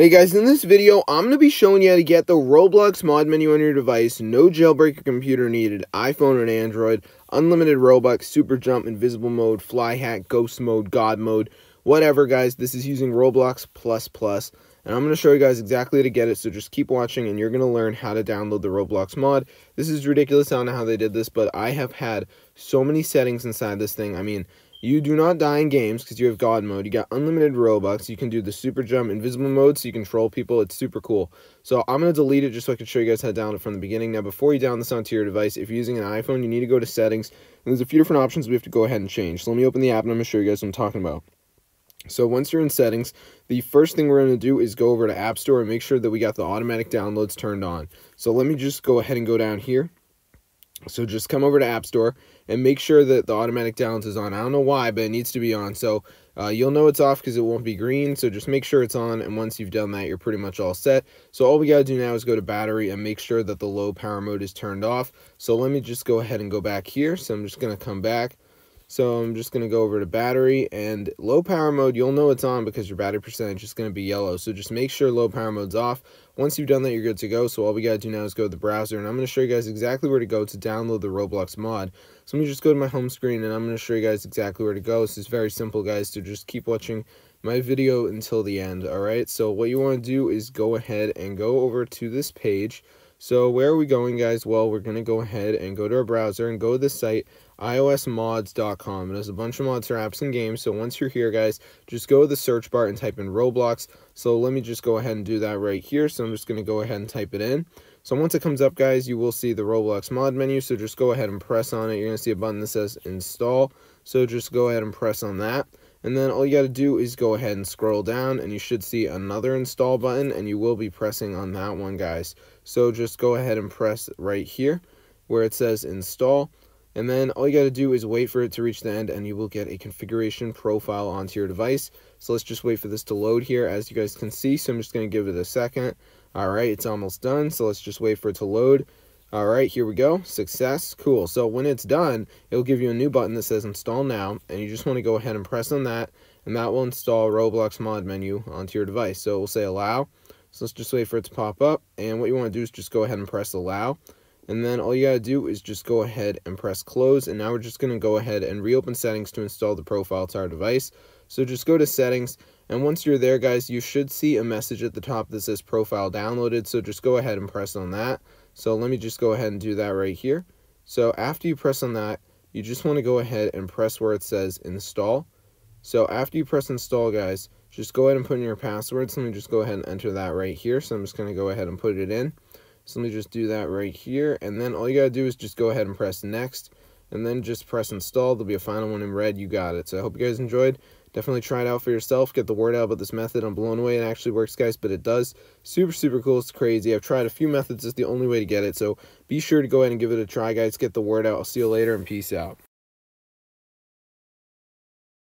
Hey guys, in this video, I'm going to be showing you how to get the Roblox mod menu on your device, no jailbreak or computer needed, iPhone and Android, unlimited Robux, super jump, invisible mode, fly hack, ghost mode, god mode, whatever guys, this is using Roblox++, and I'm going to show you guys exactly how to get it, so just keep watching and you're going to learn how to download the Roblox mod. This is ridiculous, I don't know how they did this, but I have had so many settings inside this thing, I mean, you do not die in games because you have God mode. You got unlimited Robux. You can do the super jump invisible mode so you control people. It's super cool. So I'm going to delete it just so I can show you guys how to download it from the beginning. Now, before you download this onto your device, if you're using an iPhone, you need to go to settings. And there's a few different options we have to go ahead and change. So let me open the app and I'm going to show you guys what I'm talking about. So once you're in settings, the first thing we're going to do is go over to App Store and make sure that we got the automatic downloads turned on. So let me just go ahead and go down here so just come over to App Store and make sure that the automatic downloads is on. I don't know why, but it needs to be on. So uh, you'll know it's off because it won't be green. So just make sure it's on. And once you've done that, you're pretty much all set. So all we got to do now is go to battery and make sure that the low power mode is turned off. So let me just go ahead and go back here. So I'm just going to come back. So I'm just going to go over to battery and low power mode, you'll know it's on because your battery percentage is going to be yellow. So just make sure low power mode's off. Once you've done that, you're good to go. So all we got to do now is go to the browser and I'm going to show you guys exactly where to go to download the Roblox mod. So let me just go to my home screen and I'm going to show you guys exactly where to go. This is very simple, guys, so just keep watching my video until the end, all right? So what you want to do is go ahead and go over to this page. So where are we going, guys? Well, we're going to go ahead and go to our browser and go to the site iosmods.com. It has a bunch of mods for apps and games. So once you're here, guys, just go to the search bar and type in Roblox. So let me just go ahead and do that right here. So I'm just going to go ahead and type it in. So once it comes up, guys, you will see the Roblox mod menu. So just go ahead and press on it. You're going to see a button that says install. So just go ahead and press on that. And then all you got to do is go ahead and scroll down and you should see another install button and you will be pressing on that one, guys. So just go ahead and press right here where it says install. And then all you got to do is wait for it to reach the end and you will get a configuration profile onto your device. So let's just wait for this to load here as you guys can see. So I'm just going to give it a second. All right, it's almost done. So let's just wait for it to load. All right, here we go. Success. Cool. So when it's done, it'll give you a new button that says install now. And you just want to go ahead and press on that. And that will install Roblox mod menu onto your device. So we'll say allow. So let's just wait for it to pop up. And what you want to do is just go ahead and press allow. And then all you gotta do is just go ahead and press close. And now we're just gonna go ahead and reopen settings to install the profile to our device. So just go to settings. And once you're there, guys, you should see a message at the top that says profile downloaded. So just go ahead and press on that. So let me just go ahead and do that right here. So after you press on that, you just want to go ahead and press where it says install. So after you press install, guys, just go ahead and put in your password. So let me just go ahead and enter that right here. So I'm just going to go ahead and put it in. So let me just do that right here. And then all you got to do is just go ahead and press next. And then just press install. There'll be a final one in red. You got it. So I hope you guys enjoyed. Definitely try it out for yourself. Get the word out about this method. I'm blown away. It actually works, guys, but it does. Super, super cool. It's crazy. I've tried a few methods. It's the only way to get it. So be sure to go ahead and give it a try, guys. Get the word out. I'll see you later, and peace out.